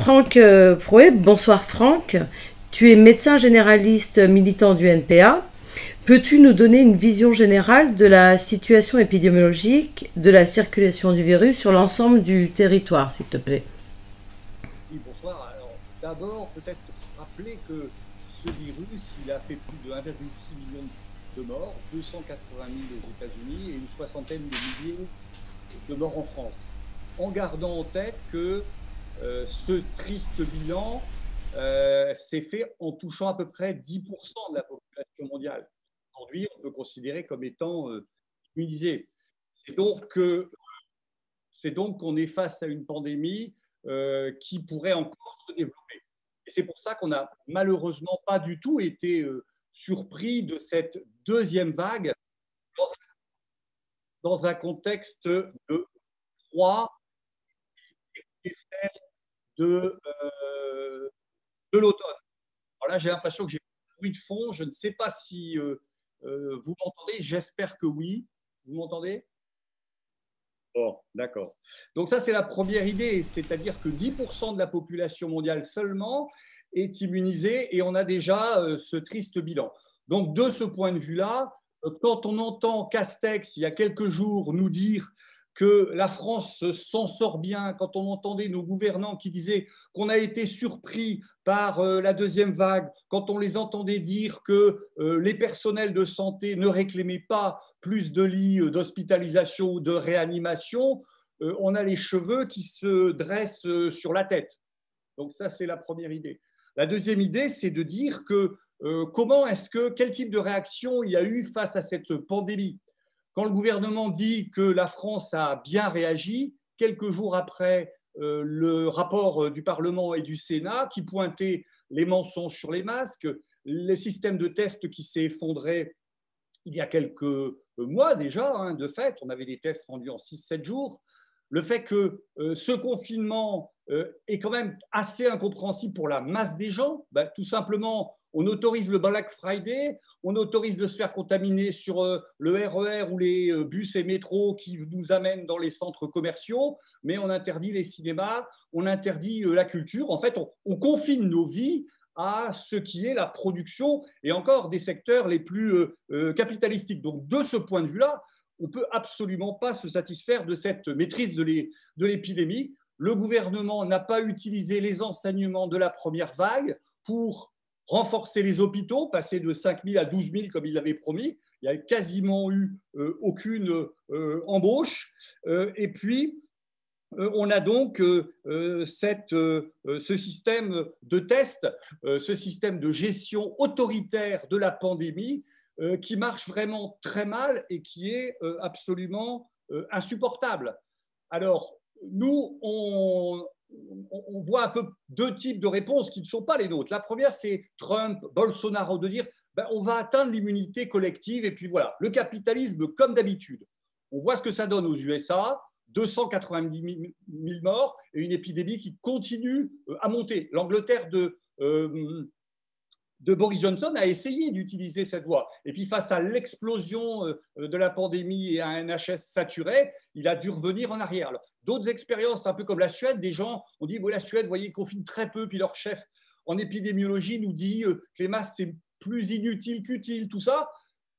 Franck euh, Proé. Bonsoir Franck. Tu es médecin généraliste militant du NPA. Peux-tu nous donner une vision générale de la situation épidémiologique de la circulation du virus sur l'ensemble du territoire, s'il te plaît? Oui, bonsoir. D'abord, peut-être rappeler que ce virus, il a fait plus de 1,6 million de morts, 280 000 aux États-Unis et une soixantaine de milliers de morts en France. En gardant en tête que ce triste bilan euh, s'est fait en touchant à peu près 10% de la population mondiale. Aujourd'hui, on peut considérer comme étant euh, immunisé. C'est donc c'est donc qu'on est face à une pandémie qui pourrait encore se développer. Et c'est pour ça qu'on n'a malheureusement pas du tout été surpris de cette deuxième vague dans un, contexte de froid de, euh, de l'automne. Alors là, j'ai l'impression que j'ai bruit de fond. Je ne sais pas si euh, euh, vous m'entendez. J'espère que oui. Vous m'entendez? Bon, d'accord. Donc ça, c'est la première idée, c'est-à-dire que 10% de la population mondiale seulement est immunisée et on a déjà ce triste bilan. Donc de ce point de vue-là, quand on entend Castex, il y a quelques jours, nous dire que la France s'en sort bien quand on entendait nos gouvernants qui disaient qu'on a été surpris par euh, la deuxième vague, quand on les entendait dire que euh, les personnels de santé ne réclamaient pas plus de lits euh, d'hospitalisation ou de réanimation, on a les cheveux qui se dressent sur la tête. Donc ça, c'est la première idée. La deuxième idée, c'est de dire que comment est-ce que, quel type de réaction il y a eu face à cette pandémie? Quand le gouvernement dit que la France a bien réagi, quelques jours après euh, le rapport euh, du Parlement et du Sénat qui pointait les mensonges sur les masques, les systèmes de tests qui s'est effondré il y a quelques mois déjà, hein, de fait, on avait des tests rendus en 6-7 jours, le fait que euh, ce confinement est quand même assez incompréhensible pour la masse des gens, bah, tout simplement on autorise le Black Friday, on autorise de se faire contaminer sur euh, le RER e ou les euh, bus et métros qui nous amènent dans les centres commerciaux, mais on interdit les cinémas, on interdit euh, la culture. En fait, on, confine nos vies à ce qui est la production et encore des secteurs les plus capitalistiques. Donc, de ce point de vue-là, on ne peut absolument pas se satisfaire de cette maîtrise de l'épidémie. Le gouvernement n'a pas utilisé les enseignements de la première vague pour renforcer les hôpitaux, passer de 5 000 à 12 000 comme il l'avait promis. Il n'y a quasiment eu euh, aucune euh, embauche. Euh, et puis, on a donc cette, ce système de test, ce système de gestion autoritaire de la pandémie qui marche vraiment très mal et qui est absolument insupportable. Alors, nous, on, on voit un peu deux types de réponses qui ne sont pas les nôtres. La première, c'est Trump, Bolsonaro, de dire ben, on va atteindre l'immunité collective et puis voilà, le capitalisme comme d'habitude. On voit ce que ça donne aux USA, 290 000 morts et une épidémie qui continue euh, à monter. L'Angleterre de, euh, de Boris Johnson a essayé d'utiliser cette voie. Et puis face à l'explosion euh, de la pandémie et à un HS saturé, il a dû revenir en arrière. D'autres expériences, un peu comme la Suède, des gens ont dit, la Suède, vous voyez, confine très peu, puis leur chef en épidémiologie nous dit euh, que les masques, c'est plus inutile qu'utile, tout ça.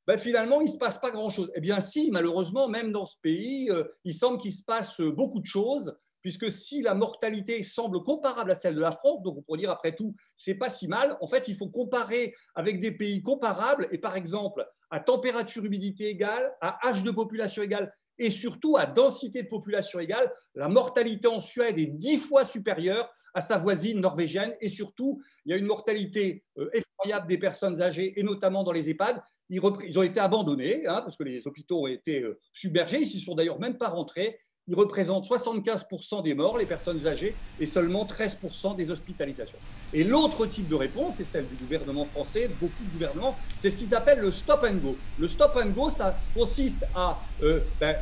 Ben, finalement, il ne se passe pas grand-chose. Eh bien, si, malheureusement, même dans ce pays, euh, il semble qu'il se passe beaucoup de choses puisque si la mortalité semble comparable à celle de la France, donc on pourrait dire après tout, c'est pas si mal, en fait, il faut comparer avec des pays comparables, et par exemple, à température, humidité égale, à âge de population égale, et surtout à densité de population égale, la mortalité en Suède est dix fois supérieure à sa voisine norvégienne, et surtout, il y a une mortalité euh, effroyable des personnes âgées, et notamment dans les EHPAD. Ils, ont été abandonnés, hein, parce que les hôpitaux ont été euh, submergés, ils s'y sont d'ailleurs même pas rentrés, ils représentent 75% des morts, les personnes âgées, et seulement 13% des hospitalisations. Et l'autre type de réponse, c'est celle du gouvernement français, de beaucoup de gouvernements, c'est ce qu'ils appellent le stop and go. Le stop and go, ça consiste à euh, ben,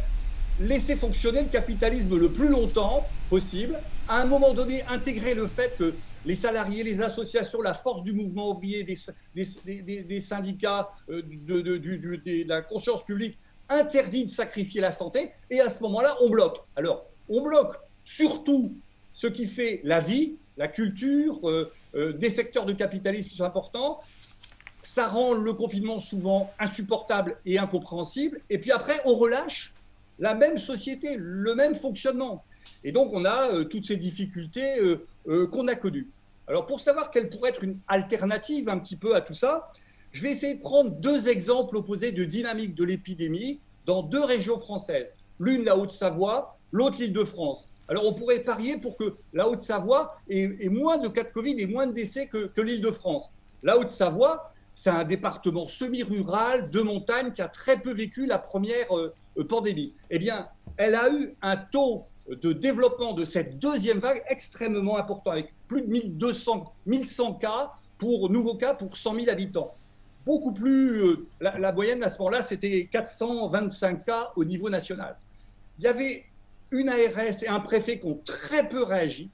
laisser fonctionner le capitalisme le plus longtemps possible, à un moment donné intégrer le fait que les salariés, les associations, la force du mouvement ouvrier, des, syndicats, de la conscience publique interdit de sacrifier la santé, et à ce moment-là, on bloque. Alors, on bloque surtout ce qui fait la vie, la culture, des secteurs de capitalisme qui sont importants. Ça rend le confinement souvent insupportable et incompréhensible. Et puis après, on relâche la même société, le même fonctionnement. Et donc, on a toutes ces difficultés qu'on a connues. Alors, pour savoir quelle pourrait être une alternative un petit peu à tout ça, je vais essayer de prendre deux exemples opposés de dynamique de l'épidémie dans deux régions françaises. L'une, la Haute-Savoie, l'autre, l'Île-de-France. Alors, on pourrait parier pour que la Haute-Savoie ait, moins de cas de Covid et moins de décès que, l'Île-de-France. La Haute-Savoie, c'est un département semi-rural de montagne qui a très peu vécu la première euh, pandémie. Eh bien, elle a eu un taux de développement de cette deuxième vague extrêmement important, avec plus de 1200, 1100 cas pour nouveaux cas pour 100 000 habitants. Beaucoup plus, euh, la, moyenne à ce moment-là, c'était 425 cas au niveau national. Il y avait une ARS et un préfet qui ont très peu réagi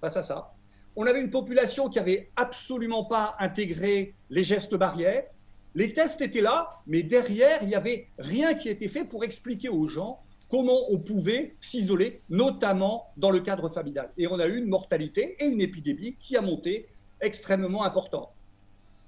face à ça. On avait une population qui avait absolument pas intégré les gestes barrières. Les tests étaient là, mais derrière, il n'y avait rien qui était fait pour expliquer aux gens comment on pouvait s'isoler, notamment dans le cadre familial. Et on a eu une mortalité et une épidémie qui a monté extrêmement importante.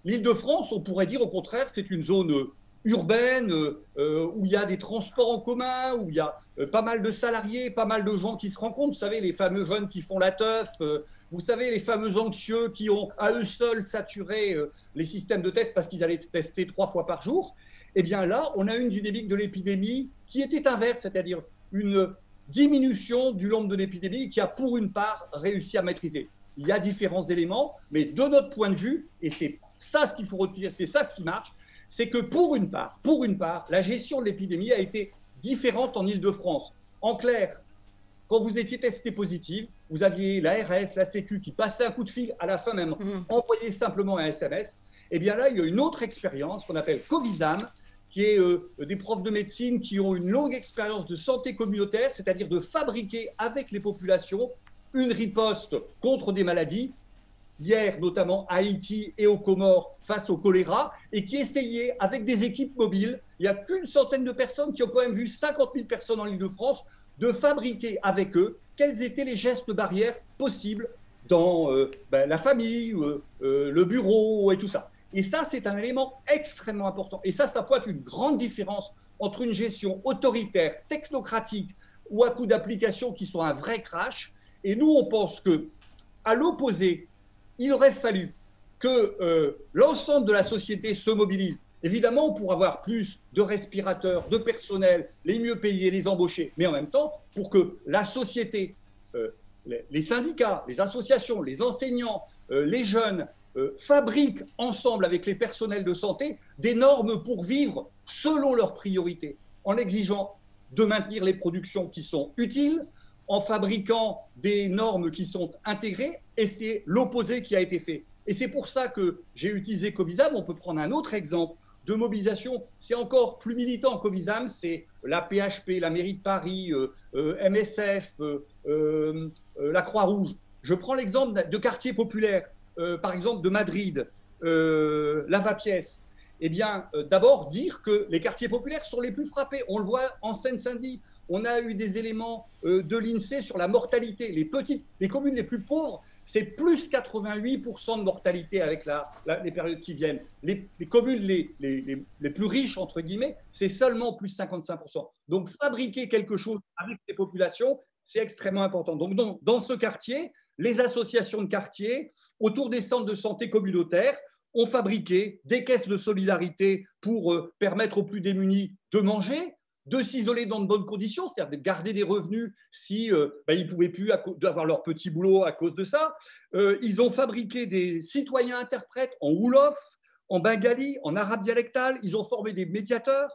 L'Île-de-France, on pourrait dire au contraire, c'est une zone urbaine euh, où il y a des transports en commun, où il y a euh, pas mal de salariés, pas mal de gens qui se rencontrent. Vous savez, les fameux jeunes qui font la teuf, euh, vous savez, les fameux anxieux qui ont à eux seuls saturé les systèmes de test parce qu'ils allaient tester trois fois par jour. Eh bien là, on a une dynamique de l'épidémie qui était inverse, c'est-à-dire une diminution du nombre de l'épidémie qui a pour une part réussi à maîtriser. Il y a différents éléments, mais de notre point de vue, et c'est ça ce qu'il faut retenir, c'est ça ce qui marche, c'est que pour une part, pour une part, la gestion de l'épidémie a été différente en Ile-de-France. En clair, quand vous étiez testé positif, vous aviez l'ARS, la Sécu qui passait un coup de fil, à la fin même, mmh. simplement un SMS. Et eh bien là, il y a une autre expérience qu'on appelle Covisam, qui est euh, des profs de médecine qui ont une longue expérience de santé communautaire, c'est-à-dire de fabriquer avec les populations une riposte contre des maladies, hier notamment à Haïti et aux Comores face au choléra, et qui essayait avec des équipes mobiles, il n'y a qu'une centaine de personnes qui ont quand même vu 50 000 personnes en Ile-de-France, de fabriquer avec eux quels étaient les gestes barrières possibles dans euh, ben, la famille, euh, le bureau et tout ça. Et ça, c'est un élément extrêmement important. Et ça, ça pointe une grande différence entre une gestion autoritaire, technocratique ou à coup d'application qui soit un vrai crash. Et nous, on pense que, à l'opposé, il aurait fallu que euh, l'ensemble de la société se mobilise. Évidemment, pour avoir plus de respirateurs, de personnel, les mieux payés, les embauchés, mais en même temps, pour que la société, euh, les, syndicats, les associations, les enseignants, euh, les jeunes, fabriquent ensemble avec les personnels de santé des normes pour vivre selon leurs priorités, en exigeant de maintenir les productions qui sont utiles, en fabriquant des normes qui sont intégrées, et c'est l'opposé qui a été fait. Et c'est pour ça que j'ai utilisé Covisam. On peut prendre un autre exemple de mobilisation. C'est encore plus militant. Covisam, c'est la PHP, la mairie de Paris, euh, euh, MSF, la Croix-Rouge. Je prends l'exemple de quartiers populaires. Euh, par exemple, de Madrid, euh, Lavapiés, eh bien, euh, d'abord dire que les quartiers populaires sont les plus frappés. On le voit en Seine-Saint-Denis. On a eu des éléments de l'INSEE sur la mortalité. Les petites, les communes les plus pauvres, c'est plus 88% de mortalité avec les périodes qui viennent. Les, communes les, les, les, plus riches, entre guillemets, c'est seulement plus 55%. Donc, fabriquer quelque chose avec les populations, c'est extrêmement important. Donc, dans, dans ce quartier, les associations de quartier, autour des centres de santé communautaires, ont fabriqué des caisses de solidarité pour euh, permettre aux plus démunis de manger, de s'isoler dans de bonnes conditions, c'est-à-dire de garder des revenus si euh, ben, ils pouvaient plus avoir leur petit boulot à cause de ça. Euh, ils ont fabriqué des citoyens interprètes en Wolof, en Bengali, en arabe dialectal. Ils ont formé des médiateurs.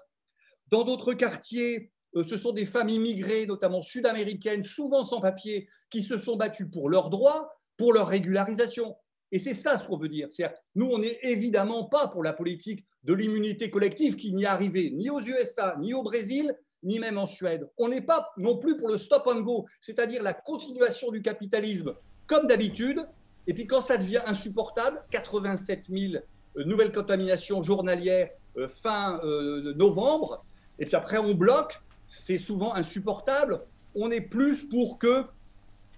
Dans d'autres quartiers, euh, ce sont des femmes immigrées, notamment sud-américaines, souvent sans papier, qui se sont battues pour leurs droits, pour leur régularisation. Et c'est ça ce qu'on veut dire. Nous, on n'est évidemment pas pour la politique de l'immunité collective qui n'y est arrivée ni aux USA, ni au Brésil, ni même en Suède. On n'est pas non plus pour le stop and go, c'est-à-dire la continuation du capitalisme comme d'habitude. Et puis quand ça devient insupportable, 87 000 euh, nouvelles contaminations journalières euh, fin novembre, et puis après on bloque, c'est souvent insupportable. On est plus pour que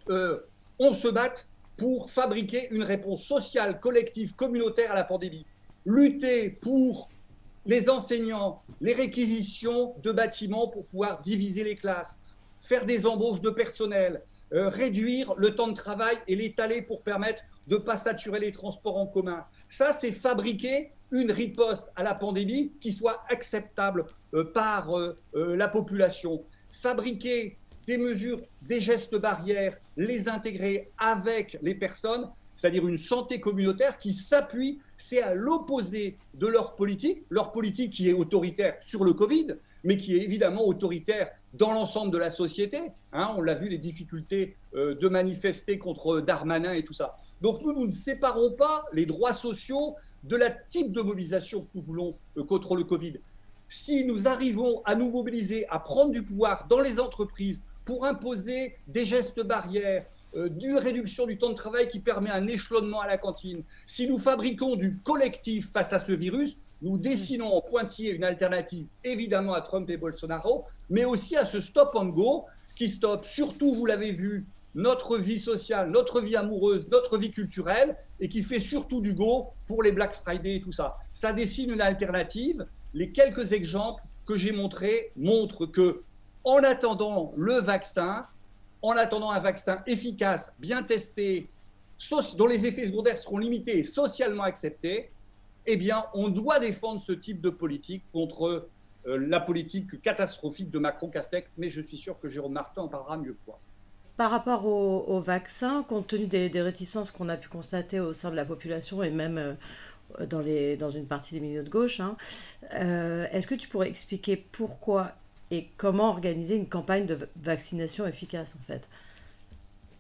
euh, on se batte pour fabriquer une réponse sociale, collective, communautaire à la pandémie. Lutter pour les enseignants, les réquisitions de bâtiments pour pouvoir diviser les classes, faire des embauches de personnel, euh, réduire le temps de travail et l'étaler pour permettre de ne pas saturer les transports en commun. Ça, c'est fabriquer une riposte à la pandémie qui soit acceptable euh, par euh, la population. Fabriquer des mesures, des gestes barrières, les intégrer avec les personnes, c'est-à-dire une santé communautaire qui s'appuie, c'est à l'opposé de leur politique, leur politique qui est autoritaire sur le Covid, mais qui est évidemment autoritaire dans l'ensemble de la société. Hein, on l'a vu, les difficultés euh, de manifester contre Darmanin et tout ça. Donc nous, nous ne séparons pas les droits sociaux de la type de mobilisation que nous voulons euh, contre le Covid. Si nous arrivons à nous mobiliser, à prendre du pouvoir dans les entreprises pour imposer des gestes barrières, euh, d'une réduction du temps de travail qui permet un échelonnement à la cantine, si nous fabriquons du collectif face à ce virus, nous dessinons en pointillé une alternative évidemment à Trump et Bolsonaro, mais aussi à ce stop and go qui stoppe surtout, vous l'avez vu, notre vie sociale, notre vie amoureuse, notre vie culturelle, et qui fait surtout du go pour les Black Friday et tout ça. Ça dessine une alternative. Les quelques exemples que j'ai montrés montrent que, en attendant le vaccin, en attendant un vaccin efficace, bien testé, dont les effets secondaires seront limités et socialement acceptés, eh bien, on doit défendre ce type de politique contre euh, la politique catastrophique de Macron-Castex, mais je suis sûr que Jérôme Martin en parlera mieux que moi. Par rapport au, vaccin, compte tenu des, réticences qu'on a pu constater au sein de la population et même euh, dans une partie des milieux de gauche, hein, euh, est-ce que tu pourrais expliquer pourquoi et comment organiser une campagne de vaccination efficace en fait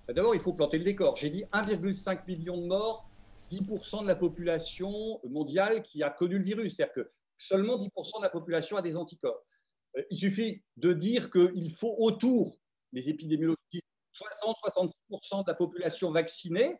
D'abord, il faut planter le décor. J'ai dit 1,5 million de morts 10% de la population mondiale qui a connu le virus. C'est-à-dire que seulement 10% de la population a des anticorps. Euh, il suffit de dire qu'il faut autour, des épidémiologues 60-66% de la population vaccinée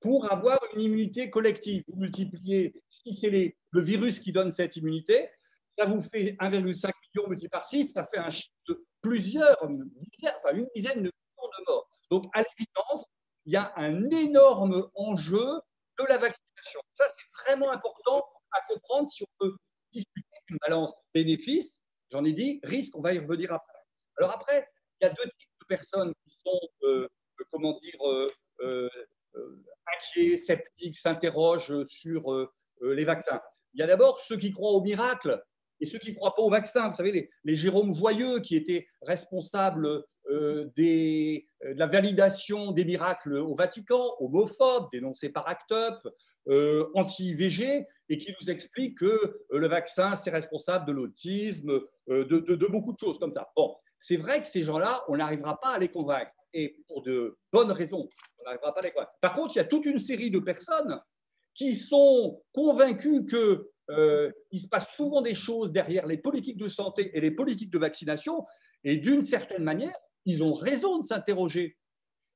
pour avoir une immunité collective. Vous multipliez, si c'est le virus qui donne cette immunité, ça vous fait 1,5 million multiplié par 6, ça fait un chiffre de plusieurs, une dizaine, enfin une dizaine de millions de morts. Donc, à l'évidence, il y a un énorme enjeu de la vaccination. Ça, c'est vraiment important à comprendre si on peut discuter une balance bénéfice. J'en ai dit, risque, on va y revenir après. Alors après, il y a deux types de personnes qui sont, euh, euh, comment dire, euh, inquiets, sceptiques, s'interrogent sur les vaccins. Il y a d'abord ceux qui croient au miracle et ceux qui ne croient pas au vaccin. Vous savez, les, les Jérôme Voyeux qui étaient responsables euh, euh, de la validation des miracles au Vatican, homophobes, dénoncés par ACT UP, euh, anti-IVG, et qui nous explique que le vaccin, c'est responsable de l'autisme, de, de, beaucoup de choses comme ça. Bon, c'est vrai que ces gens-là, on n'arrivera pas à les convaincre, et pour de bonnes raisons, on n'arrivera pas à les convaincre. Par contre, il y a toute une série de personnes qui sont convaincues que il se passe souvent des choses derrière les politiques de santé et les politiques de vaccination, et d'une certaine manière, ils ont raison de s'interroger.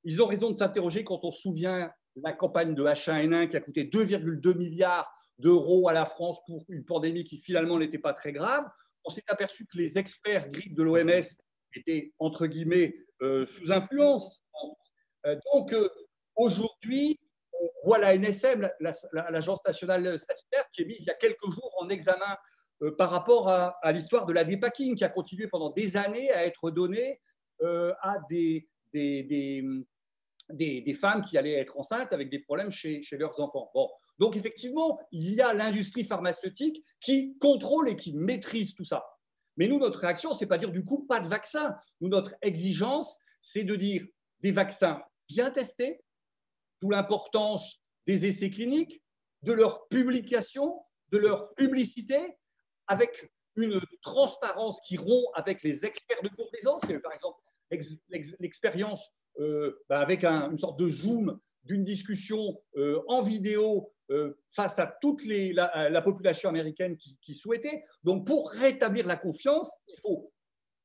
Ils ont raison de s'interroger quand on se souvient la campagne de H1N1 qui a coûté 2,2 milliards d'euros à la France pour une pandémie qui finalement n'était pas très grave. On s'est aperçu que les experts grippes de l'OMS étaient, entre guillemets, euh, sous influence. Euh, donc, euh, aujourd'hui, on voit la NSM, l'Agence nationale sanitaire, qui est mise il y a quelques jours en examen par rapport à, l'histoire de la dépacking, qui a continué pendant des années à être donnée euh, à des, des, des, femmes qui allaient être enceintes avec des problèmes chez, chez leurs enfants. Bon. Donc effectivement, il y a l'industrie pharmaceutique qui contrôle et qui maîtrise tout ça. Mais nous, notre réaction, c'est pas dire du coup pas de vaccin. Nous, notre exigence, c'est de dire des vaccins bien testés, d'où l'importance des essais cliniques, de leur publication, de leur publicité, avec une transparence qui rompt avec les experts de complaisance. Par exemple, l'expérience euh, bah, avec une sorte de zoom d'une discussion euh, en vidéo euh, face à toute les, la, population américaine qui, souhaitait. Donc, pour rétablir la confiance, il faut,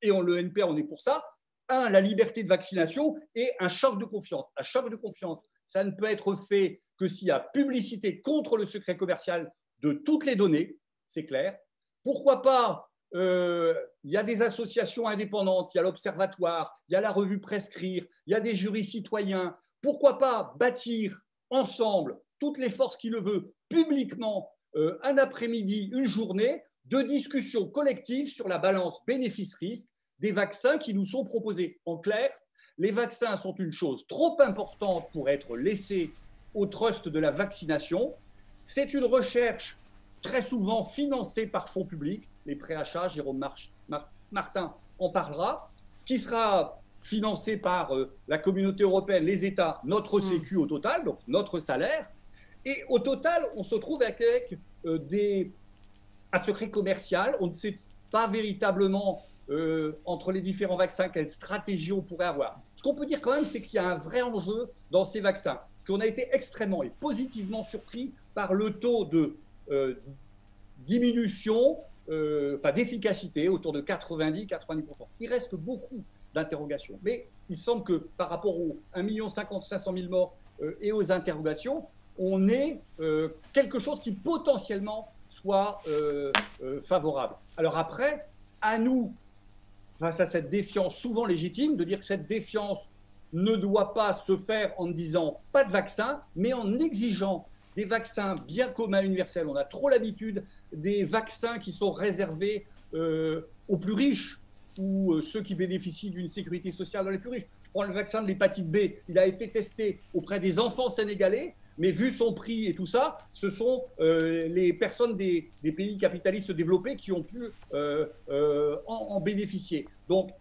et on le NPA, on est pour ça, un, la liberté de vaccination et un choc de confiance. Un choc de confiance, ça ne peut être fait que s'il y a publicité contre le secret commercial de toutes les données, c'est clair. Pourquoi pas euh, il y a des associations indépendantes, il y a l'Observatoire, il y a la revue Prescrire, il y a des jurys citoyens pourquoi pas bâtir ensemble, toutes les forces qui le veulent, publiquement, euh, un après-midi, une journée de discussion collective sur la balance bénéfice-risque des vaccins qui nous sont proposés. En clair, les vaccins sont une chose trop importante pour être laissée au trust de la vaccination. C'est une recherche très souvent financée par fonds publics, les préachats, Jérôme Martin en parlera, qui sera financée par euh, la communauté européenne, les États, notre mmh. sécu au total, donc notre salaire. Et au total, on se trouve avec euh, des, un secret commercial. On ne sait pas véritablement euh, entre les différents vaccins quelle stratégie on pourrait avoir. Ce qu'on peut dire quand même, c'est qu'il y a un vrai enjeu dans ces vaccins, qu'on a été extrêmement et positivement surpris par le taux de euh, diminution, enfin d'efficacité autour de 90-90%. Il reste beaucoup d'interrogations, mais il semble que par rapport aux 1 50 500 000 morts et aux interrogations, on ait euh, quelque chose qui potentiellement soit euh, euh, favorable. Alors après, à nous, face à cette défiance souvent légitime, de dire que cette défiance ne doit pas se faire en disant pas de vaccin, mais en exigeant des vaccins bien communs universels. On a trop l'habitude des vaccins qui sont réservés aux plus riches ou ceux qui bénéficient d'une sécurité sociale dans les plus riches. Je prends le vaccin de l'hépatite B, il a été testé auprès des enfants sénégalais mais vu son prix et tout ça, ce sont euh, les personnes des, pays capitalistes développés qui ont pu euh, euh, en, bénéficier. Donc,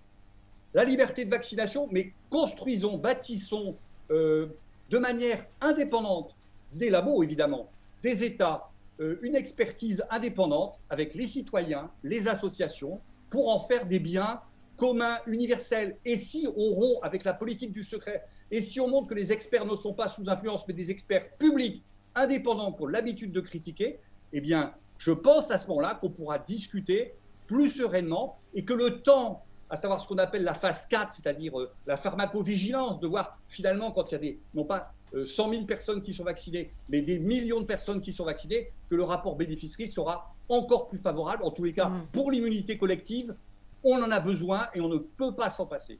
la liberté de vaccination, mais construisons, bâtissons de manière indépendante des labos, évidemment, des États, une expertise indépendante avec les citoyens, les associations, pour en faire des biens communs, universels. Et si on rompt avec la politique du secret, et si on montre que les experts ne sont pas sous influence, mais des experts publics, indépendants, qui ont l'habitude de critiquer, eh bien, je pense à ce moment-là qu'on pourra discuter plus sereinement et que le temps, à savoir ce qu'on appelle la phase 4, c'est-à-dire euh, la pharmacovigilance, de voir finalement quand il y a des, non pas 100 euh, 000 personnes qui sont vaccinées, mais des millions de personnes qui sont vaccinées, que le rapport bénéfice-risque sera encore plus favorable. En tous les cas, mmh. pour l'immunité collective, on en a besoin et on ne peut pas s'en passer.